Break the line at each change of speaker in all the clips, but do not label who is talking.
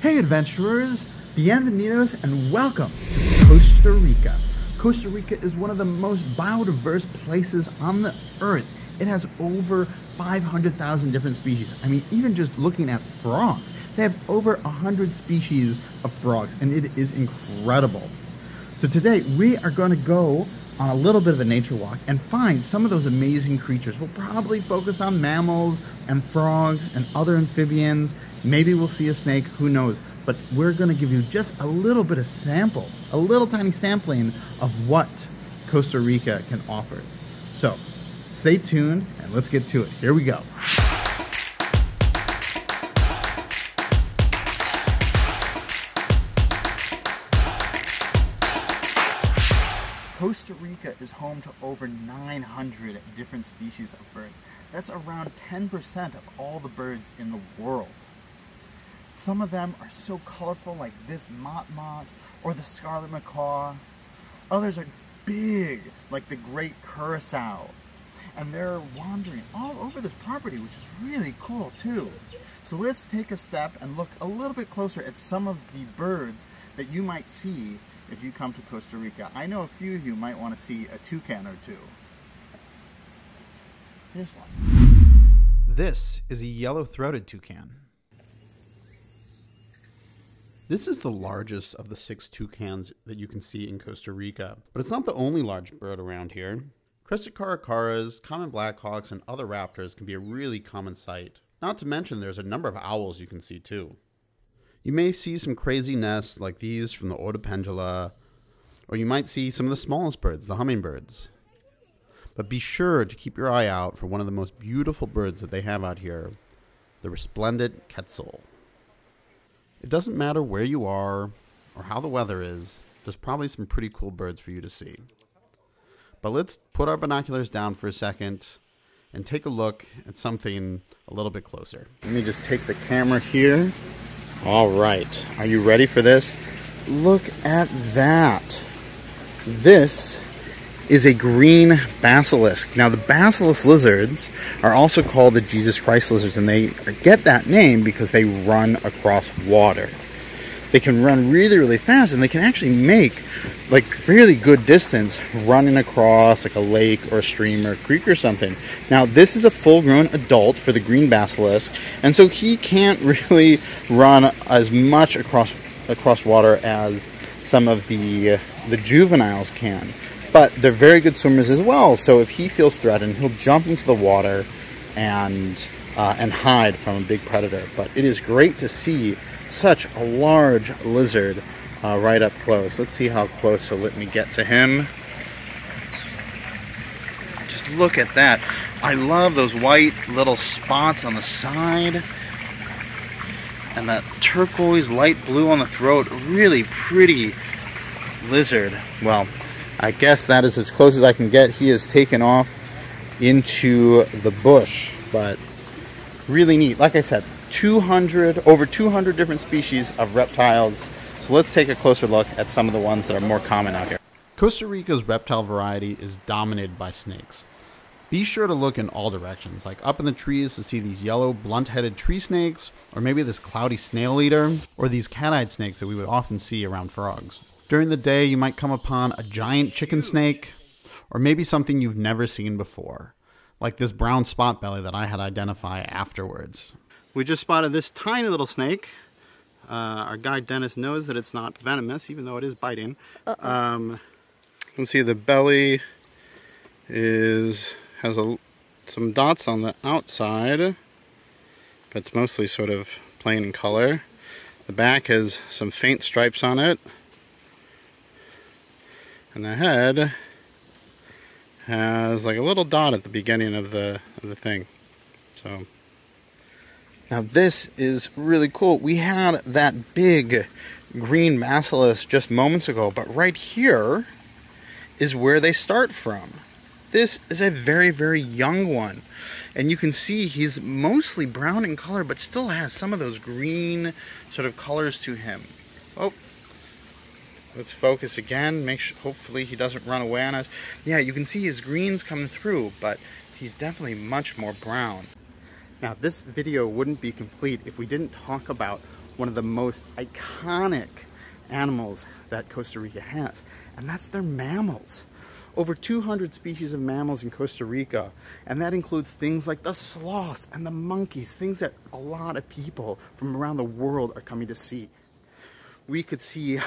Hey adventurers, bienvenidos and welcome to Costa Rica. Costa Rica is one of the most biodiverse places on the earth. It has over 500,000 different species. I mean, even just looking at frogs, they have over 100 species of frogs and it is incredible. So today we are going to go on a little bit of a nature walk and find some of those amazing creatures. We'll probably focus on mammals and frogs and other amphibians. Maybe we'll see a snake, who knows. But we're gonna give you just a little bit of sample, a little tiny sampling of what Costa Rica can offer. So stay tuned and let's get to it. Here we go. Costa Rica is home to over 900 different species of birds. That's around 10% of all the birds in the world. Some of them are so colorful like this motmot or the scarlet macaw. Others are big like the great curassow. And they're wandering all over this property, which is really cool too. So let's take a step and look a little bit closer at some of the birds that you might see if you come to Costa Rica. I know a few of you might want to see a toucan or two. Here's one.
This is a yellow-throated toucan. This is the largest of the six toucans that you can see in Costa Rica, but it's not the only large bird around here. Crested caracaras, common blackhawks, and other raptors can be a really common sight. Not to mention there's a number of owls you can see too. You may see some crazy nests like these from the Ota or you might see some of the smallest birds, the hummingbirds. But be sure to keep your eye out for one of the most beautiful birds that they have out here, the resplendent quetzal. It doesn't matter where you are or how the weather is, there's probably some pretty cool birds for you to see. But let's put our binoculars down for a second and take a look at something a little bit closer.
Let me just take the camera here all right, are you ready for this? Look at that. This is a green basilisk. Now the basilisk lizards are also called the Jesus Christ lizards and they get that name because they run across water. They can run really, really fast and they can actually make like fairly good distance running across like a lake or a stream or a creek or something. Now this is a full grown adult for the green basilisk and so he can't really run as much across across water as some of the the juveniles can. But they're very good swimmers as well. So if he feels threatened, he'll jump into the water and uh, and hide from a big predator. But it is great to see such a large lizard uh, right up close. Let's see how close he'll let me get to him. Just look at that. I love those white little spots on the side. And that turquoise light blue on the throat. Really pretty lizard. Well, I guess that is as close as I can get. He has taken off into the bush. But really neat. Like I said, 200, over 200 different species of reptiles so let's take a closer look at some of the ones that are more common out here.
Costa Rica's reptile variety is dominated by snakes. Be sure to look in all directions, like up in the trees to see these yellow blunt-headed tree snakes, or maybe this cloudy snail eater, or these cat-eyed snakes that we would often see around frogs. During the day, you might come upon a giant chicken snake, or maybe something you've never seen before, like this brown spot belly that I had identify afterwards. We just spotted this tiny little snake uh, our guide Dennis knows that it's not venomous, even though it is biting. Uh -oh. um, you can see the belly is has a, some dots on the outside, but it's mostly sort of plain in color. The back has some faint stripes on it, and the head has like a little dot at the beginning of the of the thing. So. Now this is really cool. We had that big green basilisk just moments ago, but right here is where they start from. This is a very, very young one. And you can see he's mostly brown in color, but still has some of those green sort of colors to him. Oh, let's focus again. Make sure, hopefully he doesn't run away on us. Yeah, you can see his greens coming through, but he's definitely much more brown. Now, this video wouldn't be complete if we didn't talk about
one of the most iconic animals that Costa Rica has, and that's their mammals. Over 200 species of mammals in Costa Rica, and that includes things like the sloths and the monkeys, things that a lot of people from around the world are coming to see. We could see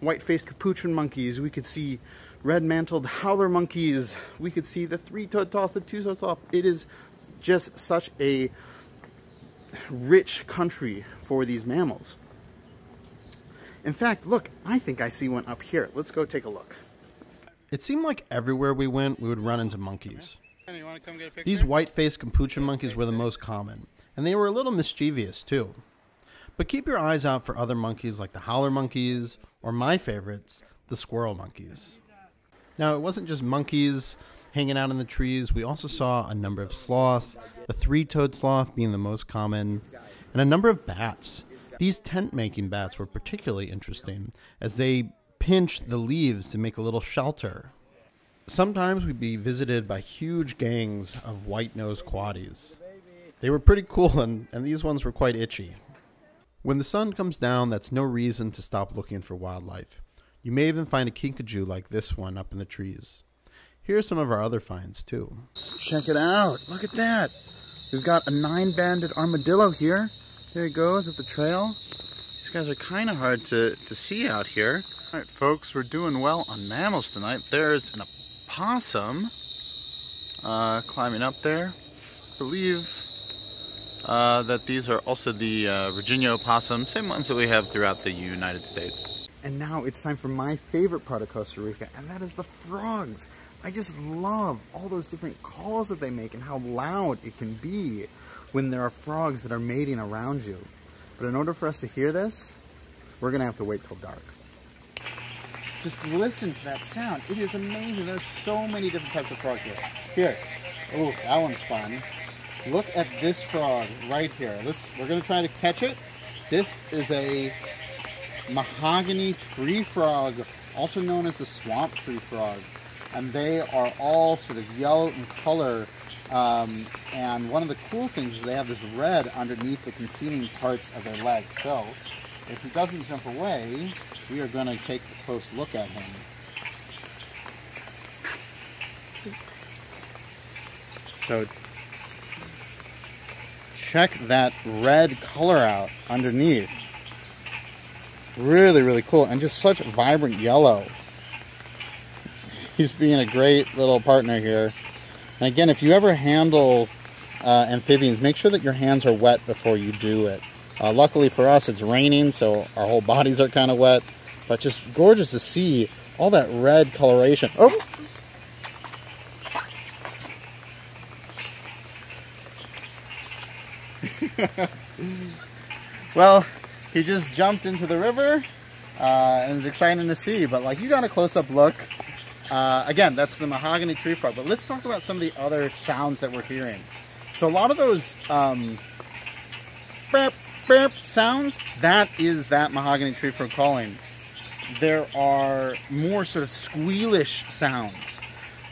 white-faced capuchin monkeys, we could see red-mantled howler monkeys, we could see the three-toed sloth, the two-toed sloth. It is just such a rich country for these mammals. In fact, look, I think I see one up here. Let's go take a look.
It seemed like everywhere we went, we would run into monkeys. These white-faced capuchin monkeys were the most common, and they were a little mischievous too. But keep your eyes out for other monkeys like the howler monkeys, or my favorites, the squirrel monkeys. Now, it wasn't just monkeys hanging out in the trees. We also saw a number of sloths, the three-toed sloth being the most common, and a number of bats. These tent-making bats were particularly interesting, as they pinched the leaves to make a little shelter. Sometimes we'd be visited by huge gangs of white-nosed coatis. They were pretty cool, and, and these ones were quite itchy. When the sun comes down, that's no reason to stop looking for wildlife. You may even find a kinkajou like this one up in the trees. Here are some of our other finds, too.
Check it out. Look at that. We've got a nine-banded armadillo here. There he goes up the trail. These guys are kind of hard to, to see out here. All right, folks, we're doing well on mammals tonight. There's an opossum uh, climbing up there. I believe uh, that these are also the uh, Virginia opossum, same ones that we have throughout the United States. And now it's time for my favorite part of Costa Rica, and that is the frogs. I just love all those different calls that they make and how loud it can be when there are frogs that are mating around you. But in order for us to hear this, we're gonna have to wait till dark. Just listen to that sound. It is amazing. There's so many different types of frogs here. Here. Oh, that one's fun. Look at this frog right here. Let's we're gonna try to catch it. This is a mahogany tree frog, also known as the swamp tree frog and they are all sort of yellow in color. Um, and one of the cool things is they have this red underneath the concealing parts of their legs. So if he doesn't jump away, we are going to take a close look at him. So check that red color out underneath. Really, really cool. And just such vibrant yellow he's being a great little partner here. And again, if you ever handle uh, amphibians, make sure that your hands are wet before you do it. Uh, luckily for us, it's raining, so our whole bodies are kind of wet. But just gorgeous to see all that red coloration. Oh! well, he just jumped into the river, uh, and it's exciting to see. But like, you got a close-up look uh, again, that's the mahogany tree frog. But let's talk about some of the other sounds that we're hearing. So a lot of those um, burp, burp sounds, that is that mahogany tree frog calling. There are more sort of squealish sounds,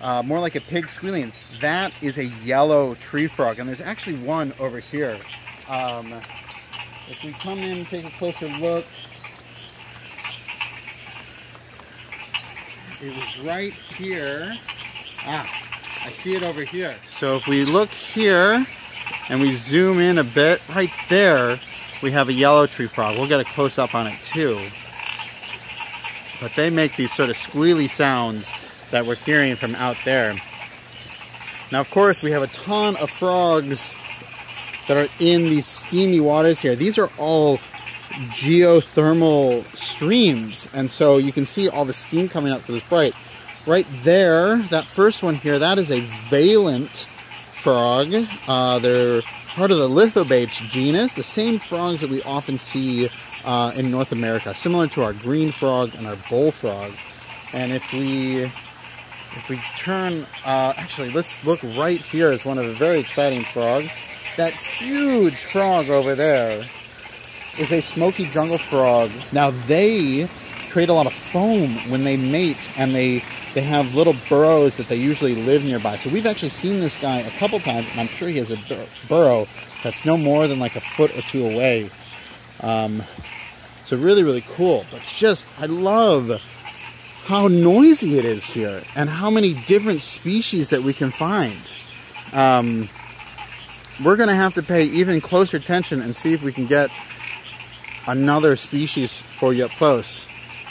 uh, more like a pig squealing. That is a yellow tree frog, and there's actually one over here. Um, if we come in and take a closer look, It was right here. Ah, I see it over here. So if we look here and we zoom in a bit, right there, we have a yellow tree frog. We'll get a close up on it too. But they make these sort of squealy sounds that we're hearing from out there. Now, of course, we have a ton of frogs that are in these steamy waters here. These are all geothermal streams. And so you can see all the steam coming up through this bright. Right there, that first one here, that is a Vaillant frog. Uh, they're part of the Lithobates genus, the same frogs that we often see uh, in North America, similar to our green frog and our bullfrog. And if we if we turn, uh, actually, let's look right here is one of a very exciting frog. That huge frog over there is a smoky jungle frog. Now they create a lot of foam when they mate and they they have little burrows that they usually live nearby. So we've actually seen this guy a couple times and I'm sure he has a burrow that's no more than like a foot or two away. Um, so really, really cool. But just, I love how noisy it is here and how many different species that we can find. Um, we're going to have to pay even closer attention and see if we can get another species for you up close.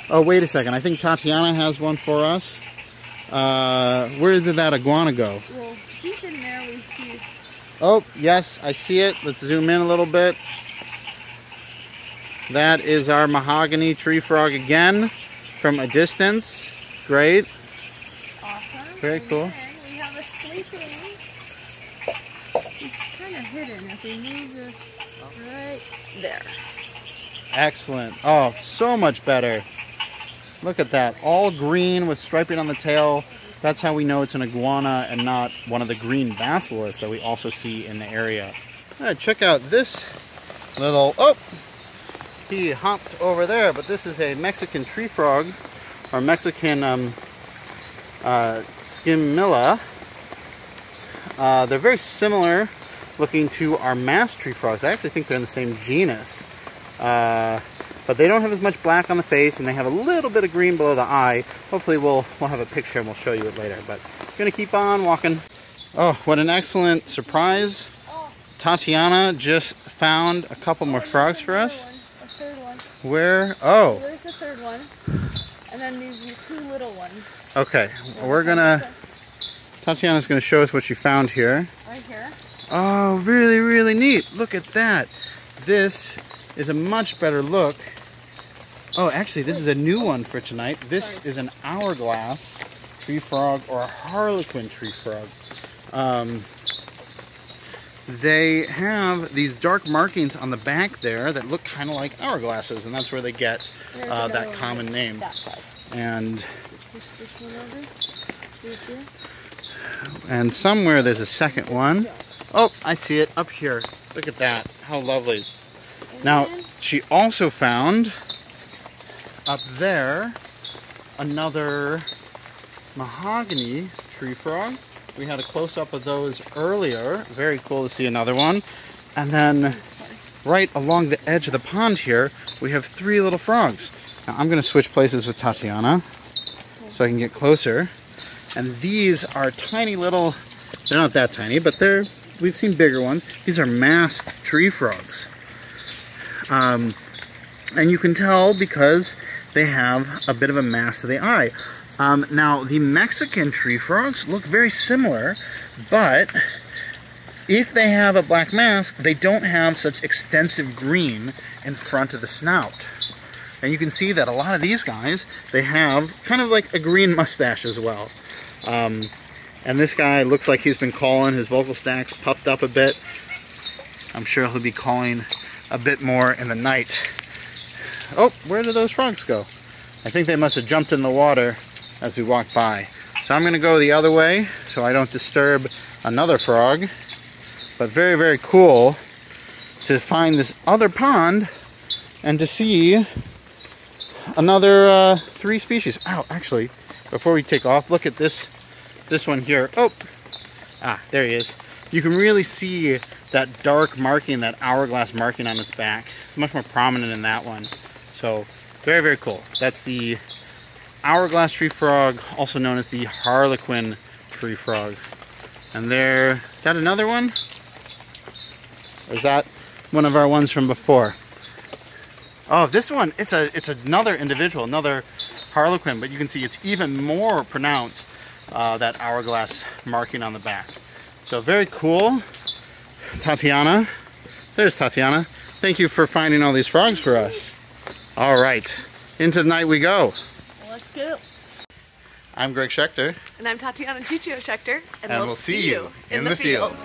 Oh, wait a second. I think Tatiana has one for us. Uh, where did that iguana go?
Well, deep in there we see.
Oh, yes, I see it. Let's zoom in a little bit. That is our mahogany tree frog again from a distance. Great.
Awesome.
Very
And
cool.
we have a sleeping. It's kind of hidden. If we move this right there.
Excellent. Oh, so much better. Look at that. All green with striping on the tail. That's how we know it's an iguana and not one of the green basilisks that we also see in the area. All right, check out this little... Oh! He hopped over there, but this is a Mexican tree frog, or Mexican um, uh, Smilisca. Uh, they're very similar looking to our mass tree frogs. I actually think they're in the same genus. Uh, but they don't have as much black on the face and they have a little bit of green below the eye. Hopefully we'll we'll have a picture and we'll show you it later. But gonna keep on walking. Oh, what an excellent surprise. Tatiana just found a couple more
oh,
frogs for us.
one, A third one.
Where? Oh,
There's the third one. And then these are two little ones.
okay. We're gonna, Tatiana's gonna show us what she found here.
Right here.
Oh, really, really neat. Look at that. This is a much better look. Oh, actually, this is a new one for tonight. This
Sorry.
is an hourglass tree frog or a harlequin tree frog. Um, they have these dark markings on the back there that look kind of like hourglasses, and that's where they get uh, that common name.
That side.
And and somewhere there's a second one. Oh, I see it up here. Look at that. How lovely. Now, she also found up there another mahogany tree frog. We had a close up of those earlier. Very cool to see another one. And then right along the edge of the pond here, we have three little frogs. Now, I'm going to switch places with Tatiana so I can get closer. And these are tiny little, they're not that tiny, but they're, we've seen bigger ones. These are masked tree frogs. Um, and you can tell because they have a bit of a mask to the eye. Um, now, the Mexican tree frogs look very similar, but if they have a black mask, they don't have such extensive green in front of the snout. And you can see that a lot of these guys, they have kind of like a green mustache as well. Um, and this guy looks like he's been calling, his vocal sacs puffed up a bit. I'm sure he'll be calling a bit more in the night. Oh, where did those frogs go? I think they must have jumped in the water as we walked by. So I'm going to go the other way so I don't disturb another frog. But very, very cool to find this other pond and to see another uh, three species. Oh, actually, before we take off, look at this this one here. Oh, ah, there he is. You can really see that dark marking, that hourglass marking on its back. It's much more prominent in that one. So, very, very cool. That's the hourglass tree frog, also known as the harlequin tree frog. And there, is that another one? Or is that one of our ones from before? Oh, this one, it's a it's another individual, another harlequin, but you can see it's even more pronounced, uh, that hourglass marking on the back. So very cool. Tatiana, there's Tatiana. Thank you for finding all these frogs for us. All right, into the night we go.
Let's go.
I'm Greg Schechter.
And I'm Tatiana Chicho Schechter.
And we'll see you in the field.